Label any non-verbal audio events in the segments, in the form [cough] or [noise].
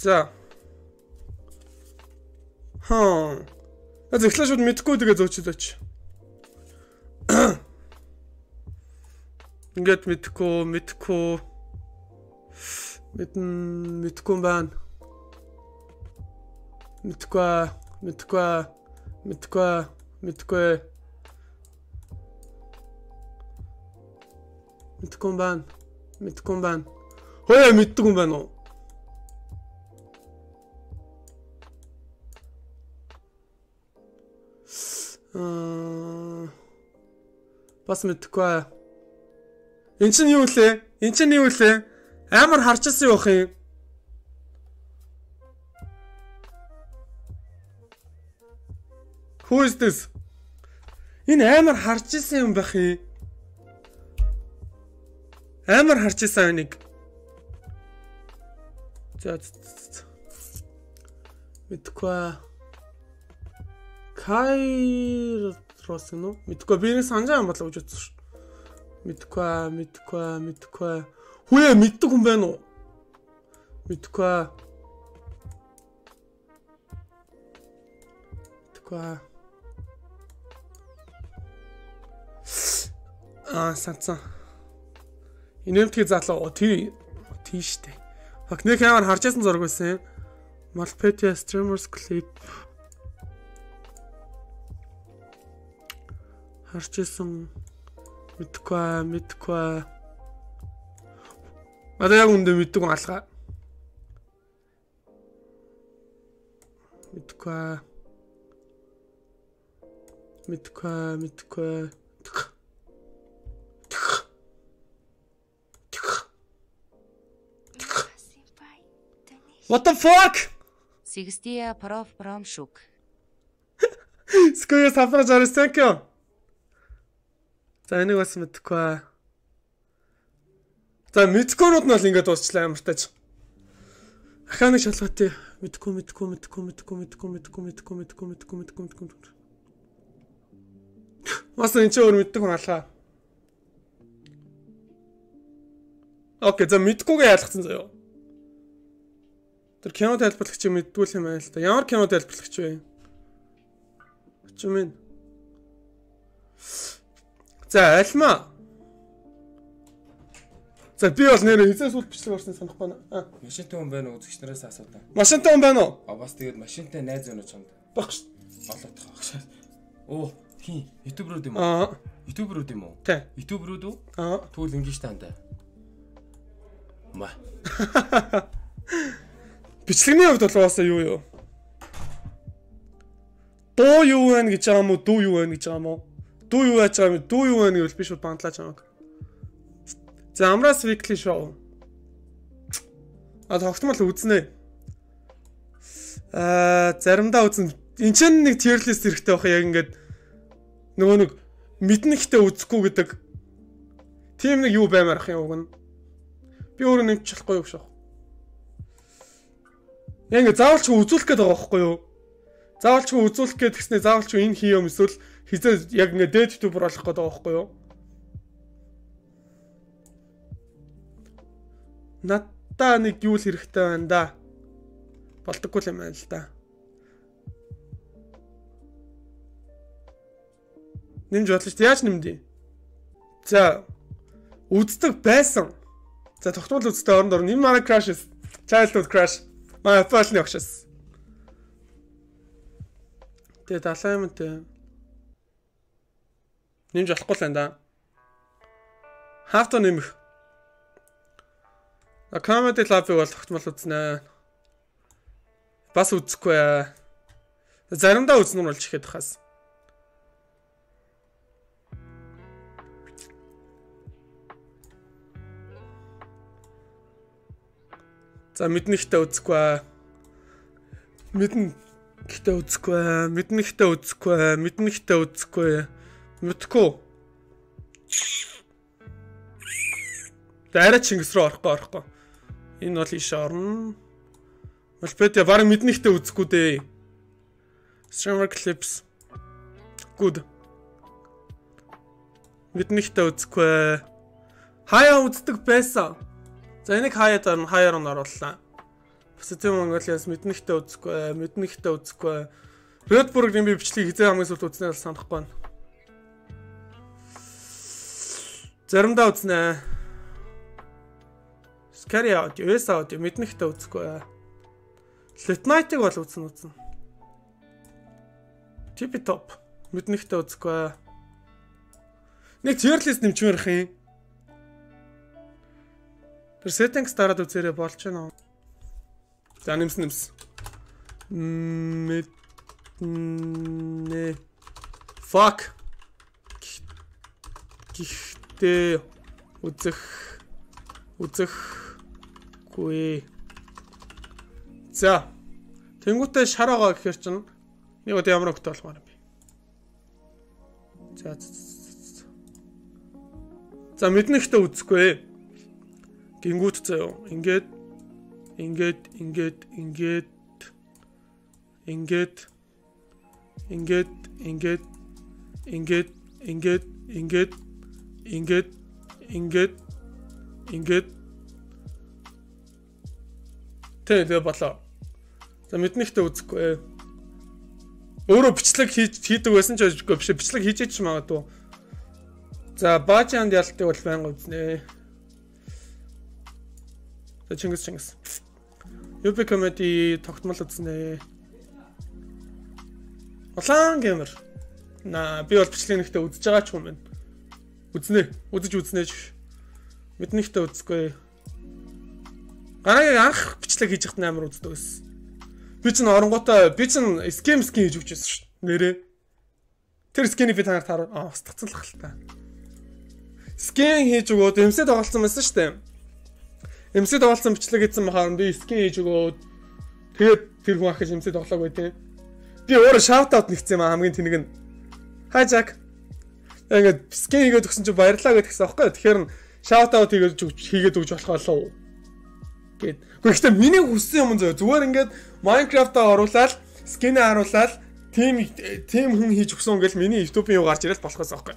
За. Хаа. Аз эхлээ шууд мэдхгүй тэгээ зөөч зөөч. [coughs] Ингээд мэдхгүй, мэдхгүй. Мэдэн мэдхгүй байна. Мэдхгүй, мэдхгүй, мэдхгүй, мэдхгүй. Мэдхгүй байна. Мэдхгүй байна. Хөөе мэддэг юм байна уу? Бас мэдхгүй. Эн чинь юу лээ? Эн чинь юу лээ? Амар харчихсан юу юм? Who is this? Энэ амар харж исэн юм байх юм. Амар харж исэн энийг. За мэдгүй. Кайрос нь мэдгүй би нэг санджаа юм болоо гэж үзсэн шүү. Мэдгүй, мэдгүй, мэдгүй. Хүүе мэддэг хүн байна уу? Мэдгүй. Мэдгүй. Аа, санцсан. Инэмтгий залуу тий тий штэ. Фак нэг ямар харж байсан зураг байсан юм. Multimedia streamers clip харж исэн мэдхгүй аа мэдхгүй. Аа одоо яг үндэ мэддэг юм алгаа мэдхгүй. Аа мэдхгүй. Аа мэдхгүй аа What the fuck? Сигстия проф промшук. Скоро сафра жарыстенко. За энийг бас мэдхгүй. За мэдгүйнүүд нь бол ингээд дуусчлаа ямартайч. Ахаа нэг шалгаатай мэдгүй мэдгүй мэдгүй мэдгүй мэдгүй мэдгүй мэдгүй мэдгүй мэдгүй мэдгүй мэдгүй. Мас энэ ч өөр мэддэг хүн алгаа. Окей, за мэдгүйгээ ялгцсан заяа. Тэр кино тайлбарлагч мэддгүүл юм байна л да. Ямар кино тайлбарлагч вэ? Очим минь. За, альма. За, би бол нэр хизээс үл бичлэг орсон санахгүй байна. Машинтай хүн байна уу? Үзэгч нараас асуудаа. Машинтай хүн байна уу? А бас тэгээд машинтай найз өнөө чамд. Баг ш. Олоод тахаа. Оо, хин руу юм уу? Аа. Руу юм уу? YouTube руу дүү? Аа. Тэгвэл ингэж таанда. Ма. [laughs] Бичлэгний хувьд бол уусаа юу юу? Дуу юу вэ гэж байгаа юм уу? Дүү юу вэ гэж байгаа юм уу? Дүү юу яаж байгаа юм? Дүү юу вэ гэвэл би шууд бандлаач байгаа. За Amras Weekly Show. А тогтмол үзнэ. Аа заримдаа үзэн. Энд ч нэг tier list хэрэгтэй байх яг ингээд нөгөө нэг мэднэхтэй үзэхгүй гэдэг тийм нэг юу баймаар ах юм уг нь. Би өөрөө нэмч болохгүй юу шүү. Яг ингээ заавал ч үзүүлэх гээд байгаа байхгүй юу? Заавал ч үзүүлэх гээд гэснээр заавал ч энэ хий юм эсвэл хизээ яг ингээ дээд ютубер болох байгаа байхгүй юу? Надаа нэг юу л хэрэгтэй байна да. Болдоггүй юм байна л да. Нэмж бодлоо дээ. Яаж нэмдээ? За үздэг байсан. За тогтмол үздэг оронд орно. Энэ манай crashes. Childhood crash. Маа Apple-ны огшоос. Тэгээ далаа юм те. Нэмж болохгүй л энэ да. Хавта нэмэх. А comedy lab-ыг бол тогтмол үзнэ. Бас үзэхгүй. Заримдаа үзнэ нь болж ихэд хас. За мэднэхтэй үзэхгүй. Мэднэ гэхдээ үзэхгүй. Мэднэхтэй үзэхгүй. Мэднэхтэй үзэхгүй. Мэдхгүй. Дайраа Чингис рүү орохгүй орохгүй. Энэ бол иш орно. Мөлпэдэ баг мэднэхтэй үзэхгүй дээ. Streamer clips. Good. Мэднэхтэй үзэхгүй. Хаяа үздэг байсан. За энийг хаяад орно, хаяар нь орууллаа. Positive Mongolias мэднэхтэй үзэхгүй, мэднэхтэй үзэхгүй. Red Bull-ийн би бичлэгийг хизээ хамгийн сүүлд үзнээр санахгүй байна. Заримдаа үзнэ. Scary Audio, US Audio мэднэхтэй үзэхгүй. Late Night-ыг бол үзнэ үзнэ. Tippy Top мэднэхтэй үзэхгүй. Нэг tier list нэмчмээр их юм. Тэр settings дараад үзээрэй болж уу? За нэмсэн нэмсэн. Мэд нэ fuck гихтээ үзэх үзэхгүй. За. Тэнгүүтээ шараага гэхэр чинь нэг удаа ямар өгтө болмоор юм бэ? За. За мэднэхтэй үзэхгүй. Гингүүт заяа. Ингээд ингээд ингээд ингээд ингээд ингээд ингээд ингээд ингээд ингээд ингээд ингээд ингээд Тэ тэгээ болоо. За мэднэхтэй үзэхгүй. Өөрөө бичлэг хийж хийдэг байсан ч ажгүй биш бичлэг хийж ч магадгүй. За баажаанд ялтыг бол байнга үзнэ. За Чингис Чингис. UP comedy тогтмол үзнэ. Улаан гэмэр. На би бол бичлэг нэгтээ үзэж байгаа ч юм байна. Үзнэ. Үзэж үзнэ ч. Мэднэхтэй үзэхгүй. Гараагийн анх бичлэг хийж хат амар үздэг байсан. Би ч н оронгуудаа би ч н скем скин хийж өгч байсан шүү дээ. Нэрээ. Тэр скиний би танаар таар аа устгацсан л та. Скин хийж өгөөд эмсэд тоглолцсон байсан шүү дээ. Эмсэд тоглолцсон бичлэг хийсэн махаар би скин хийж өгөөд тэгээд тэр хүн ахиж эмсэд тоглоог байт. Би өөрөө шаут аут нэгцсэн юм хамгийн тэнэг нь. Хай Жак. Ингээд скин хийгээд өгсөн чинь баярлаа гэдгсэн аахгүй. Тэгэхээр шаут аут хийгээд хийгээд өгч болох болов уу? гэд. Гэхдээ миний хүссэн юм зөө зүгээр ингээд Minecraft-аа оруулаад скинээ харуулаад тим тим хүн хийж өгсөн гэл миний YouTube-ийн юу гарч ирэл болохоос аахгүй.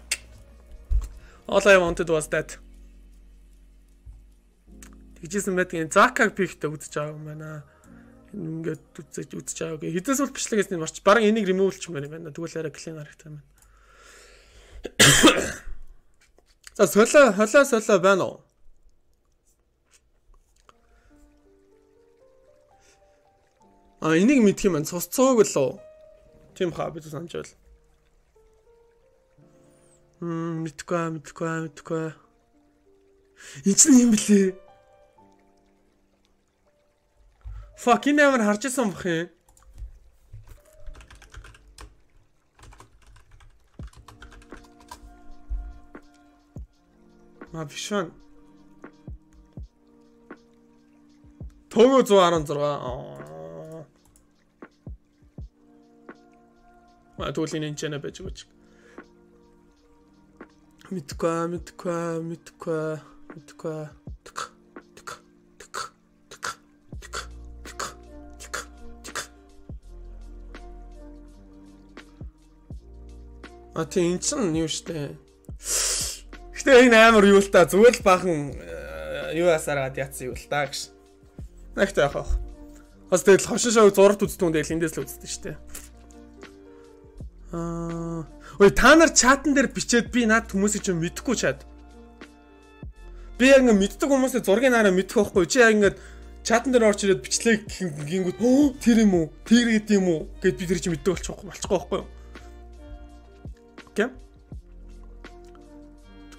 All I wanted was that. Тэгжсэн байдгийн Zakag пиктэй үзэж байгаа юм байна. Ингээд үзэж үзэж байгаа. Хэдээс бол бичлэгээс нь марч баран энийг remove ч юм байна. Тэгвэл арай clean харагдах юм байна. За солио холоо солио байна уу? А энийг мэдх юм байна. Цус цууг л уу? Тийм хаа би санаж байл. Мм мэдгүй мэдгүй мэдгүй. Энд чинь юм блэ? Fuck энэ амар харж исэн бах юм. Маа Вишван. Төгөө 116. Маа түүлийн энэ ч нэ байж өгч. Мэдгүй, мэдгүй, мэдгүй, мэдгүй. А тийм энэ чинь юу штэ Гэтэ энэ амар юу л та зүгээр л баахан юу асараад яатсан юу л та гэж. Нэгтэй яах вэ? Бас тэгэл хошин шоу зурагт үзтүүн тэгэл эндээс л үзтэн штэ. Аа. Ой та нар чатан дээр бичээд би над хүмүүсийг чинь мэдэхгүй чад. Би яг ингэ мэддэг хүмүүсээ зургийн нараа мэдэх байхгүй. Чи яг ингэ чатан дээр орч ирээд бичлэг гингүүд тэр юм уу? Тэр гэдэг юм уу? гэд би тэр чи мэддэг болчих болчихгүй байхгүй юу? Окей.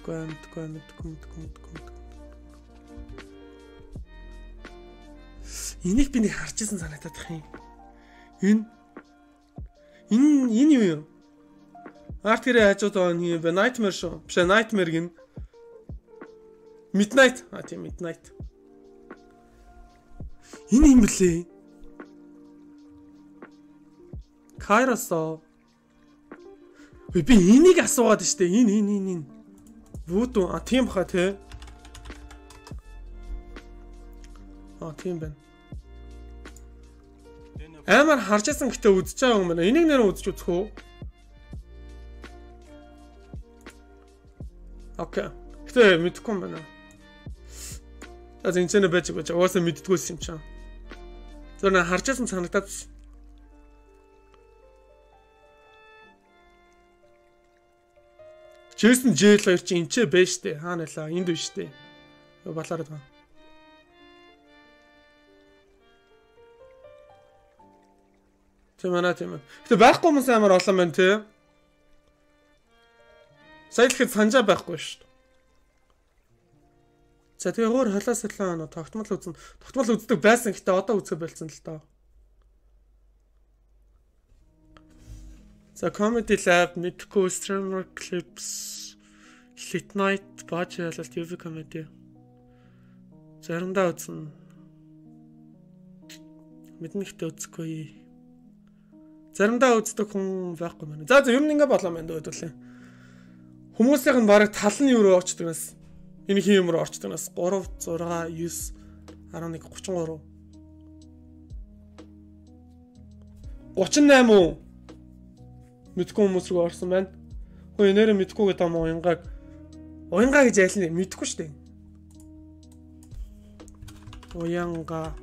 Тэгвэл тэгвэл мэдгүй мэдгүй мэдгүй. Энийг би нэг харж исэн санагдаад их юм. Энэ Энэ энэ юу юм? Арт гэрээ хажууд байгаа нь юм бэ? Nightmare шүү. Биш Nightmare гин. Midnight. А тийм Midnight. Энэ юм блэ? Кайросо. Би энийг асуугаад штэ. Энэ энэ энэ энэ. Вүдүү. А тийм баха те. А тийм байна. Амар харж исэн гэтээ үзэж байгаа юм байна. Энийг нэр үзэж үзэх үү? Окей. Гэтээ мэдэхгүй юм байна. За зинцэнэ байж байж угаасаа мэддгүйс юм чам. Зөв нэ харжсэн санагдаад байна. Джейсон Джейл хоёр чи энэ ч байж штэ. Хаана нэлээ? Энд биш штэ. Байна. Тийм манай тийм. Гэтэ байхгүй хүмүүс амар олон байна тий. Сайн л ихэд санджаа байхгүй шүү дээ. За тэгээ өөр халаас салаа нөө тогтмол үзэн. Тогтмол үздэг байсан гэхдээ одоо үзэх болсон л доо. За Comedy Lab, Midco Streamer Clips, Lit Night, Bajal, TV Comedy. Заримдаа үзнэ. Мэднэхтэй үзэхгүй. Заримдаа үздэг хүн байхгүй мэнэ. За за ер нь ингэ болоо мэн дөөдөлээ. Хүмүүсийнх нь бараг тал нь юу руу очдөг нас. Энэ хин юм руу орчдөг нас 3 6 9 11 33 38 уу? Мэдгүй хүмүүс рүү орсон байна. Хөө нэрэ мэдгүй гэдэг юм уянгааг уянгаа гэж айлна мэдгүй шүү дээ. Уянга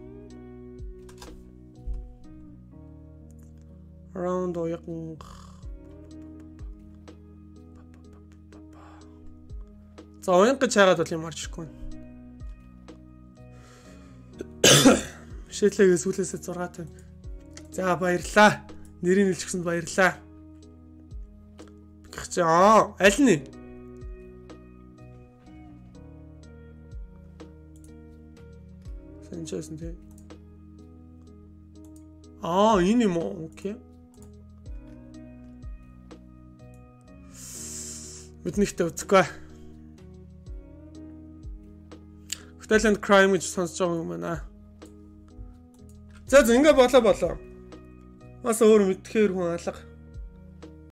around уянга За уянга гэж хаагаад бол юм орж ирэхгүй. [coughs] Шийдлээгээ сүүлээсээ 6 тань. За баярлаа. Нэрийг нэлчихсэнд баярлаа аа аль нь Санчаасан тий. Аа энэ юм уу? Окей. Мэднэхтэй үзэхгүй. Hotel and Crime гэж сонсож байгаа юм байна. За за ингэ болоо болоо. Бас өөр мэдхээр хүн алга.